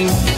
Thank